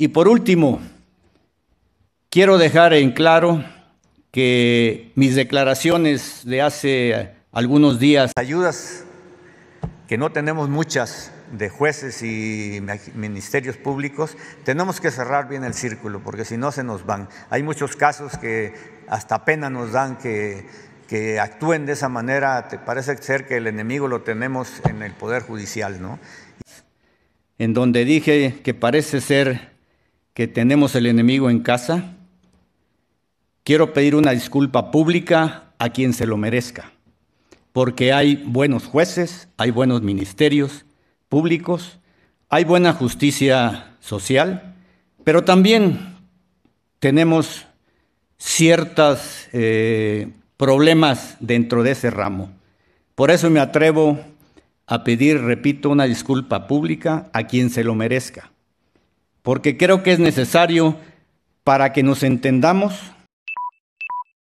Y por último, quiero dejar en claro que mis declaraciones de hace algunos días... Ayudas, que no tenemos muchas de jueces y ministerios públicos, tenemos que cerrar bien el círculo, porque si no se nos van. Hay muchos casos que hasta pena nos dan que, que actúen de esa manera. Te parece ser que el enemigo lo tenemos en el Poder Judicial, ¿no? En donde dije que parece ser que tenemos el enemigo en casa, quiero pedir una disculpa pública a quien se lo merezca, porque hay buenos jueces, hay buenos ministerios, públicos, hay buena justicia social, pero también tenemos ciertos eh, problemas dentro de ese ramo. Por eso me atrevo a pedir, repito, una disculpa pública a quien se lo merezca, porque creo que es necesario para que nos entendamos